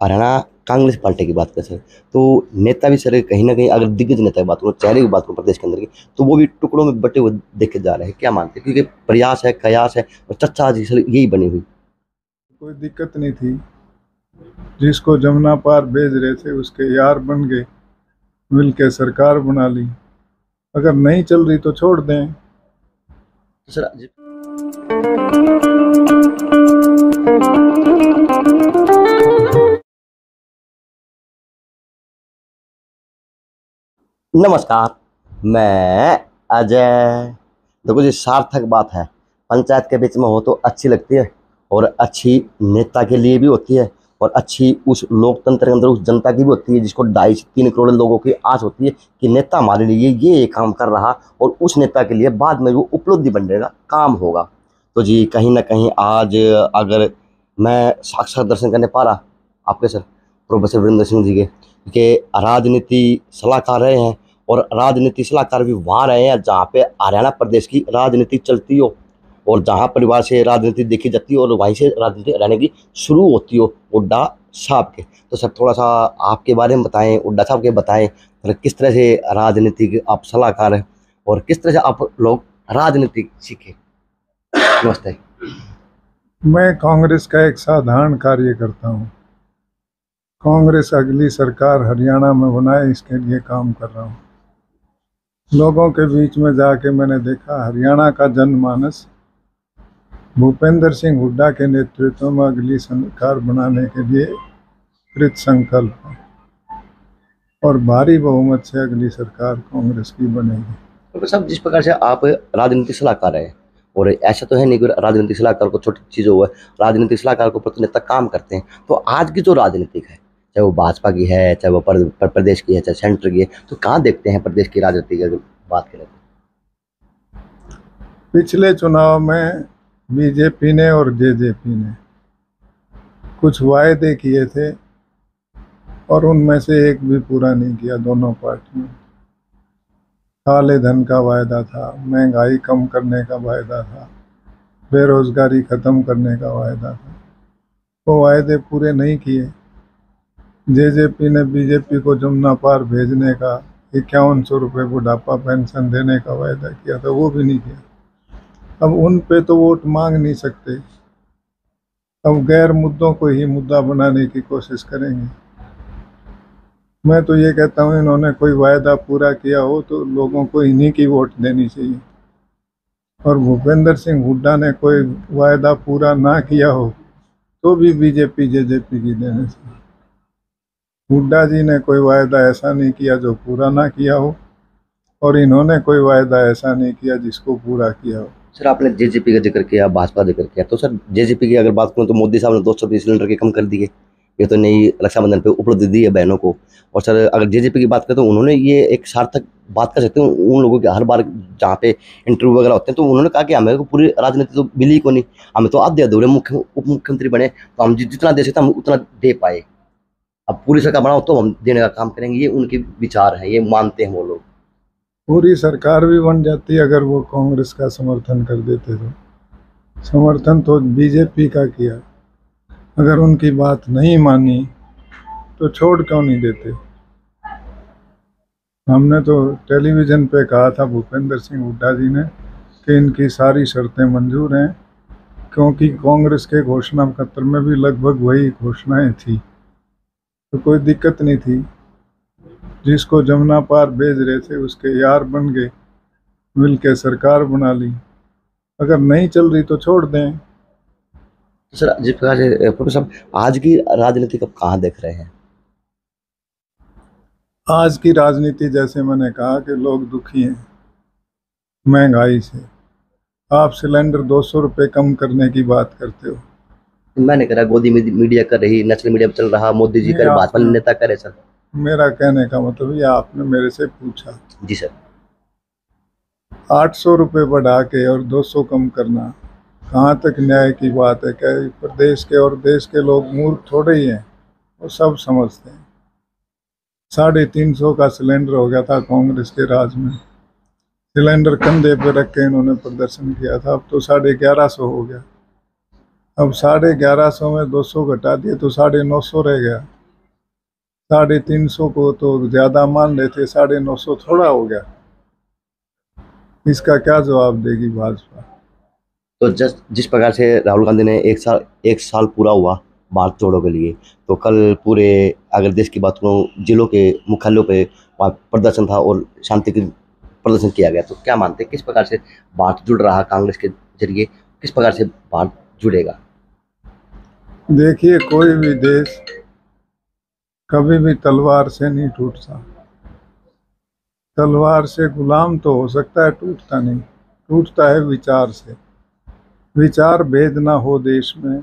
Haryana Congress party की बात करें सर तो नेता भी सर कहीं ना कहीं अगर दिग्गज नेता की बात करो चेहरे की बात करो प्रदेश के अंदर की तो वो भी टुकड़ों में बटे हुए देखे जा रहे हैं। क्या मानते हैं? क्योंकि प्रयास है कयास है और चर्चा जी सर यही बनी हुई। कोई दिक्कत नहीं थी। जिसको जमुना पार भेज रहे थे उसके यार बन गए मिल के सरकार बना ली। अगर नहीं चल रही तो छोड़ दें। सर नमस्कार, मैं अजय। देखो जी, सार्थक बात है। पंचायत के बीच में हो तो अच्छी लगती है और अच्छी नेता के लिए भी होती है और अच्छी उस लोकतंत्र के अंदर उस जनता की भी होती है जिसको ढाई से तीन करोड़ लोगों की आस होती है कि नेता हमारे लिए ये ये काम कर रहा और उस नेता के लिए बाद में वो उपलब्धि बनेगा काम होगा। तो जी, कहीं ना कहीं आज अगर मैं साक्षात दर्शन करने पा रहा आपके सर, प्रोफेसर वीरेंद्र सिंह जी कि राजनीति सलाहकार रहे हैं और राजनीति सलाहकार भी वहाँ रहे हैं, जहाँ पे हरियाणा प्रदेश की राजनीति चलती हो। और जहाँ परिवार से राजनीति देखी जाती हो और वहीं से राजनीति हरियाणा की शुरू होती हो, उड्डा साहब के। तो सर थोड़ा सा आपके बारे में बताएँ, उड्डा साहब के बताएँ, सर, किस तरह से राजनीति के आप सलाहकार हैं और किस तरह से आप लोग राजनीति सीखे? नमस्ते। मैं कांग्रेस का एक साधारण कार्यकर्ता हूँ। कांग्रेस अगली सरकार हरियाणा में बनाए, इसके लिए काम कर रहा हूँ। लोगों के बीच में जाके मैंने देखा, हरियाणा का जनमानस भूपेंद्र सिंह हुड्डा के नेतृत्व में अगली सरकार बनाने के लिए कृत संकल्प है और भारी बहुमत से अगली सरकार कांग्रेस की बनेगी। प्रोफेसर साहब, जिस प्रकार से आप राजनीतिक सलाहकार हैं और ऐसा तो है नहीं कि राजनीतिक सलाहकार को छोटी चीज़ हुआ है राजनीतिक सलाहकार को प्रतिनिधित्व काम करते हैं तो आज की जो राजनीतिक है चाहे वो भाजपा की है चाहे वो पर, पर प्रदेश की है चाहे सेंटर की है तो कहाँ देखते हैं प्रदेश की राजनीति की अगर बात करें तो? पिछले चुनाव में बीजेपी ने और जेजेपी ने कुछ वायदे किए थे और उनमें से एक भी पूरा नहीं किया दोनों पार्टियों काले धन का वायदा था महँगाई कम करने का वायदा था बेरोजगारी खत्म करने का वायदा था। वो वायदे पूरे नहीं किए। जेजेपी ने बीजेपी को जमुना पार भेजने का इक्यावन सौ रुपये बुढ़ापा पेंशन देने का वायदा किया था, वो भी नहीं किया। अब उन पे तो वोट मांग नहीं सकते। अब गैर मुद्दों को ही मुद्दा बनाने की कोशिश करेंगे। मैं तो ये कहता हूँ, इन्होंने कोई वायदा पूरा किया हो तो लोगों को इन्हीं की वोट देनी चाहिए। और भूपेंद्र सिंह हुड्डा ने कोई वायदा पूरा ना किया हो तो भी बीजेपी जेजेपी की देने चाहिए। हुड्डा जी ने कोई वायदा ऐसा नहीं किया जो पूरा ना किया हो, और इन्होंने कोई वायदा ऐसा नहीं किया जिसको पूरा किया हो। सर, आपने जेजेपी का ज़िक्र किया, भाजपा का ज़िक्र किया तो सर, जेजेपी की अगर बात करूँ तो मोदी साहब ने दो सौ बीस सिलेंडर के कम कर दिए। ये तो नई रक्षाबंधन पे उपलब्धि दी है बहनों को। और सर, अगर जेजेपी की बात करें तो उन्होंने ये एक सार्थक बात कर सकते हैं, उन लोगों के हर बार जहाँ पे इंटरव्यू वगैरह होते हैं तो उन्होंने कहा कि हमें को पूरी राजनीति तो मिली को नहीं? हमें तो आधे अधूरे मुख्य, उप मुख्यमंत्री बने तो हम जितना दे सकते हम उतना दे पाए। अब पूरी सरकार बनाओ तो हम देने का काम करेंगे, ये उनके विचार है, ये मानते हैं वो लोग। पूरी सरकार भी बन जाती अगर वो कांग्रेस का समर्थन कर देते तो। समर्थन तो बीजेपी का किया। अगर उनकी बात नहीं मानी तो छोड़ क्यों नहीं देते? हमने तो टेलीविज़न पे कहा था, भूपेंद्र सिंह हुड्डा जी ने, कि इनकी सारी शर्तें मंजूर हैं, क्योंकि कांग्रेस के घोषणा पत्र में भी लगभग वही घोषणाएँ थी। तो कोई दिक्कत नहीं थी। जिसको जमुना पार भेज रहे थे उसके यार बन गए। मिल के सरकार बना ली। अगर नहीं चल रही तो छोड़ दें। तो सर जिस प्रकार से प्रोफेसर आज की राजनीति कब कहाँ देख रहे हैं? आज की राजनीति जैसे मैंने कहा कि लोग दुखी हैं महँगाई से। आप सिलेंडर दो सौ रुपये कम करने की बात करते हो। मैंने करा गोदी मीडिया कर रही नेशनल मीडिया चल रहा मोदी जी करे भाजपा नेता करे सर। मेरा कहने का मतलब ये आपने मेरे से पूछा। जी सर। आठ सौ रुपये बढ़ा के और दो सौ कम करना कहाँ तक न्याय की बात है? क्या प्रदेश के और देश के लोग मूर्ख थोड़े ही हैं? वो सब समझते हैं। साढ़े तीन सौ का सिलेंडर हो गया था कांग्रेस के राज में। सिलेंडर कंधे पे रख के इन्होंने प्रदर्शन किया था अब तो साढ़े ग्यारह सौ हो गया। अब साढ़े ग्यारह सौ में दो सौ घटा दिए तो साढ़े नौ सौ रह गया। साढ़े तीन सौ को तो ज़्यादा मान थे, साढ़े नौ सौ थोड़ा हो गया। इसका क्या जवाब देगी भाजपा? तो जस्ट जिस प्रकार से राहुल गांधी ने एक साल एक साल पूरा हुआ भारत जोड़ो के लिए तो कल पूरे अगर देश की बात करूँ, जिलों के मुख्यालयों पे प्रदर्शन था और शांति की प्रदर्शन किया गया तो क्या मानते हैं किस प्रकार से भारत जुड़ रहा कांग्रेस के ज़रिए, किस प्रकार से भारत जुड़ेगा? देखिए, कोई भी देश कभी भी तलवार से नहीं टूटता। तलवार से गुलाम तो हो सकता है, टूटता नहीं। टूटता है विचार से। विचार भेद ना हो देश में।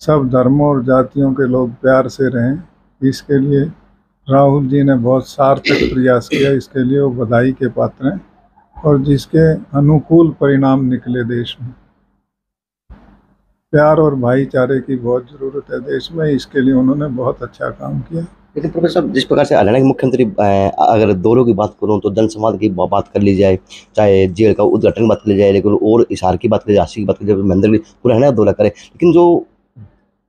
सब धर्मों और जातियों के लोग प्यार से रहें। इसके लिए राहुल जी ने बहुत सार्थक प्रयास किया। इसके लिए वो बधाई के पात्र हैं और जिसके अनुकूल परिणाम निकले देश में। प्यार और भाईचारे की बहुत ज़रूरत है देश में, इसके लिए उन्होंने बहुत अच्छा काम किया। लेकिन प्रोफेसर साहब, जिस प्रकार से हरियाणा के मुख्यमंत्री अगर दौरों की बात करूँ तो जनसंवाद की बात कर ली जाए, चाहे जेल का उद्घाटन बात कर ली जाए, लेकिन और इशार की बात कर आशिक की बात कर महेंद्र की पूरा हरियाणा दौरा करे, लेकिन जो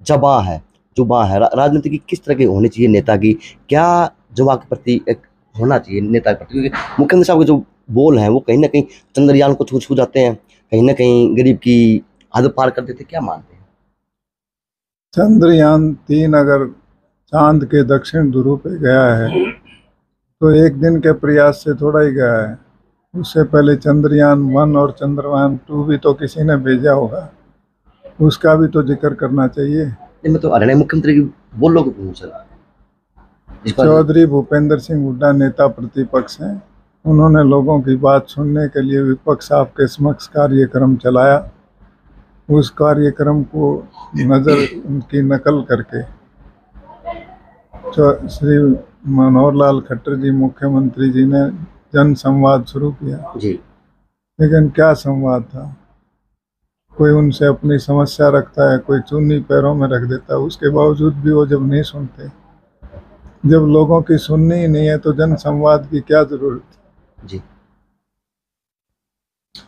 जबा है, जुबा है राजनीति की किस तरह की होनी चाहिए नेता की, क्या जुबा के प्रति एक होना चाहिए नेता के प्रति? क्योंकि मुख्यमंत्री साहब के जो बोल हैं, वो कहीं ना कहीं चंद्रयान को छू छू जाते हैं, कहीं ना कहीं गरीब की हद पार कर देते क्या मानते हैं? चंद्रयान तीन अगर चाँद के दक्षिण ध्रुव पे गया है तो एक दिन के प्रयास से थोड़ा ही गया है। उससे पहले चंद्रयान वन और चंद्रयान टू भी तो किसी ने भेजा होगा। उसका भी तो ज़िक्र करना चाहिए। नहीं, मैं तो हरियाणा मुख्यमंत्री की बोल लोग चौधरी भूपेंद्र सिंह हुड्डा नेता प्रतिपक्ष हैं। उन्होंने लोगों की बात सुनने के लिए विपक्ष आपके समक्ष कार्यक्रम चलाया। उस कार्यक्रम को नज़र उनकी नकल करके। श्री मनोहर लाल खट्टर जी मुख्यमंत्री जी ने जन संवाद शुरू किया। जी। लेकिन क्या संवाद था? कोई उनसे अपनी समस्या रखता है कोई चुन्नी पैरों में रख देता है उसके बावजूद भी वो जब नहीं सुनते। जब लोगों की सुननी ही नहीं है तो जन संवाद की क्या ज़रूरत? जी।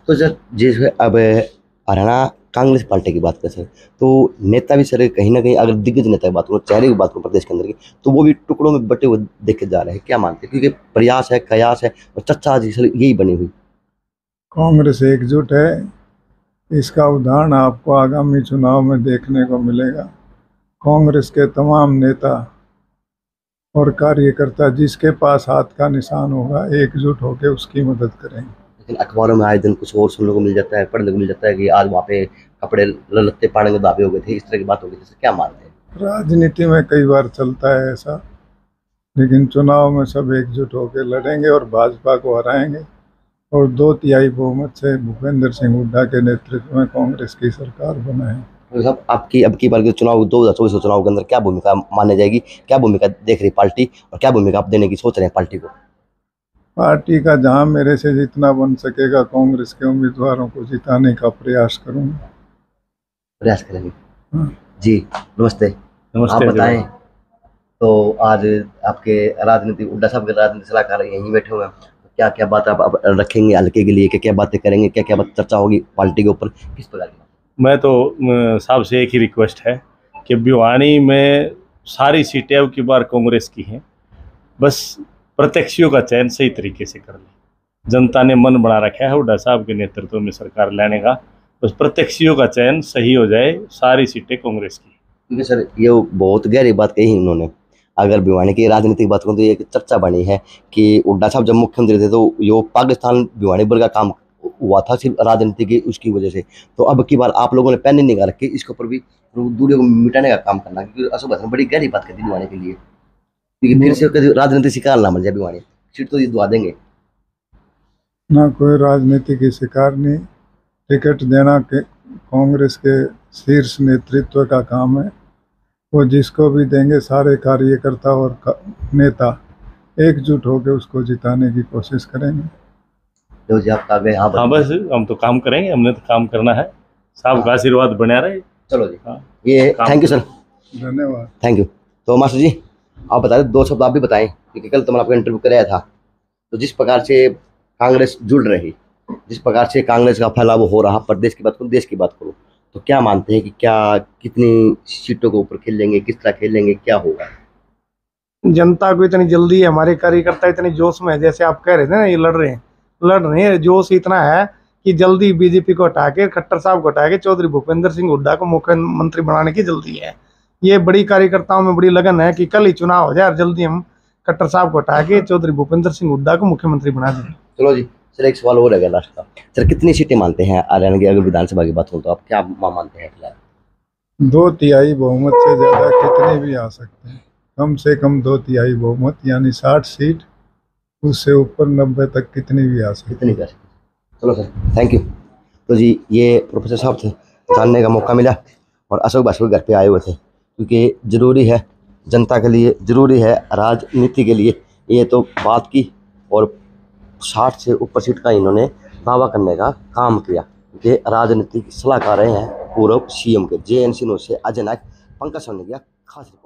तो सर जिस अब हरियाणा कांग्रेस पार्टी की बात करें सर तो नेता भी सर कहीं ना कहीं अगर दिग्गज नेता की बात करो, चेहरे की बात करो प्रदेश के अंदर की तो वो भी टुकड़ों में बटे हुए देखे जा रहे हैं। क्या मानते हैं? क्योंकि प्रयास है, कयास है और चर्चा जी सर यही बनी हुई। कांग्रेस एकजुट है, इसका उदाहरण आपको आगामी चुनाव में देखने को मिलेगा। कांग्रेस के तमाम नेता और कार्यकर्ता जिसके पास हाथ का निशान होगा, एकजुट होकर उसकी मदद करेंगे। लेकिन अखबारों में आए दिन कुछ और सुनने को मिल जाता है पढ़ने को मिल जाता है कि आज वहाँ पे कपड़े लत्ते पाने के दावे हो गए थे इस तरह की बात हो गई थी क्या मानते हैं? राजनीति में कई बार चलता है ऐसा लेकिन चुनाव में सब एकजुट होकर लड़ेंगे और भाजपा को हराएँगे। और दो तिहाई बहुमत से भूपेंद्र सिंह हुड्डा के नेतृत्व में कांग्रेस की सरकार बनाए तो साहब आपकी अब की बार के चुनाव दो हज़ार चौबीस चुनाव के अंदर क्या भूमिका मानी जाएगी? क्या भूमिका देख रही पार्टी और क्या भूमिका आप देने की सोच रहे हैं पार्टी को? पार्टी का जहाँ मेरे से जितना बन सकेगा कांग्रेस के उम्मीदवारों को जिताने का प्रयास करूँगा। प्रयास करेंगे। हाँ। जी नमस्ते। नमस्ते आप बताएँ तो आज आपके राजनीति उड्डा साहब के राजनीति सलाहकार यहीं बैठे हुए हैं। तो क्या क्या बात आप, आप रखेंगे हल्के के लिए? क्या क्या बातें करेंगे? क्या क्या बात चर्चा होगी पार्टी के ऊपर? किस प्रकार की मैं तो साहब से एक ही रिक्वेस्ट है कि भिवानी में सारी सीटें अब की बार कांग्रेस की हैं। बस प्रत्याशियों का चयन सही तरीके से कर लें। जनता ने मन बना रखा है हुड्डा साहब के नेतृत्व में सरकार लाने का। बस प्रत्याशियों का चयन सही हो जाए, सारी सीटें कांग्रेस की। क्योंकि सर, ये बहुत गहरी बात कही उन्होंने। अगर भिवानी की राजनीति की बात करूँ तो ये एक चर्चा बनी है कि उड्डा साहब जब मुख्यमंत्री थे तो यो पाकिस्तान भिवानी बल का काम हुआ था सिर्फ़ राजनीति की उसकी वजह से। तो अब की बार आप लोगों ने पेन निकाल रखी इसके ऊपर भी दूरियों को मिटाने का काम करना क्योंकि अशोक हसन बड़ी गहरी बात करती भिवानी के लिए। क्योंकि फिर से कभी राजनीति शिकार ना बन जाए भिवानी सीट तो ये दुआ देंगे। ना कोई राजनीति की शिकार नहीं। टिकट देना के कांग्रेस के शीर्ष नेतृत्व का काम है। वो जिसको भी देंगे सारे कार्यकर्ता और का- नेता एकजुट होकर उसको जिताने की कोशिश करेंगे। जो जी आपका आगे हाँ हाँ बस बस हम तो काम करेंगे हमने तो काम करना है। साहब का आशीर्वाद बना रहे। चलो जी। हाँ। ये थैंक यू सर धन्यवाद। थैंक यू तो मास्टर जी आप बता दें शब्द आप भी बताएँ, क्योंकि कल तो मैंने आपका इंटरव्यू कराया था। तो जिस प्रकार से कांग्रेस जुड़ रही, जिस प्रकार से कांग्रेस का फैलाव हो रहा, प्रदेश की बात करूँ, देश की बात करूँ तो क्या मानते हैं कि क्या, कितनी सीटों के ऊपर खेलेंगे, किस तरह खेलेंगे, क्या होगा? जनता को इतनी जल्दी है हमारे कार्यकर्ता इतने जोश में है, जैसे आप कह रहे थे ना, ये लड़ रहे हैं। लड़ रहे हैं, जोश इतना है कि जल्दी बीजेपी को हटा के, खट्टर साहब को हटा के, चौधरी भूपेंद्र सिंह हुड्डा को मुख्यमंत्री बनाने की जल्दी है। ये बड़ी कार्यकर्ताओं में बड़ी लगन है कि कल ही चुनाव हो जाए और जल्दी हम कट्टर साहब को हटा के चौधरी भूपेंद्र सिंह हुड्डा को मुख्यमंत्री बना दें। चलो जी सर एक सवाल और रहेगा लास्ट का। सर कितनी सीटें मानते हैं हरियाणा की अगर विधानसभा की बात हो तो आप क्या मा- मानते हैं फ़िलहाल? दो तिहाई बहुमत से ज़्यादा कितने भी आ सकते हैं। कम से कम दो तिहाई बहुमत यानी साठ सीट उससे ऊपर नब्बे तक कितनी भी आ सकती कितनी कर सकते चलो सर थैंक यू तो जी ये प्रोफेसर साहब थे जानने का मौका मिला और अशोक बासु घर पे आए हुए थे। क्योंकि ज़रूरी है जनता के लिए, ज़रूरी है राजनीति के लिए। ये तो बात की और साठ से ऊपर सीट का इन्होंने दावा करने का काम किया। क्योंकि राजनीतिक सलाहकार हैं पूर्व सीएम के जे एन सी से अजय नायक, पंकज सोनी खास रिपोर्ट।